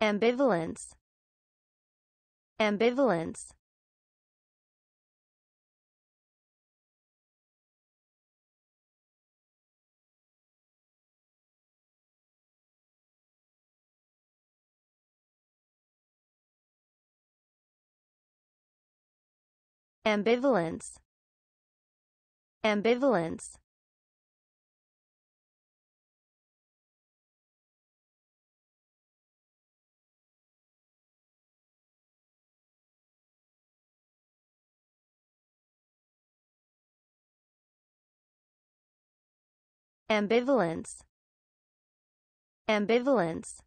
ambivalence. Ambivalence. Ambivalence. Ambivalence ambivalence. Ambivalence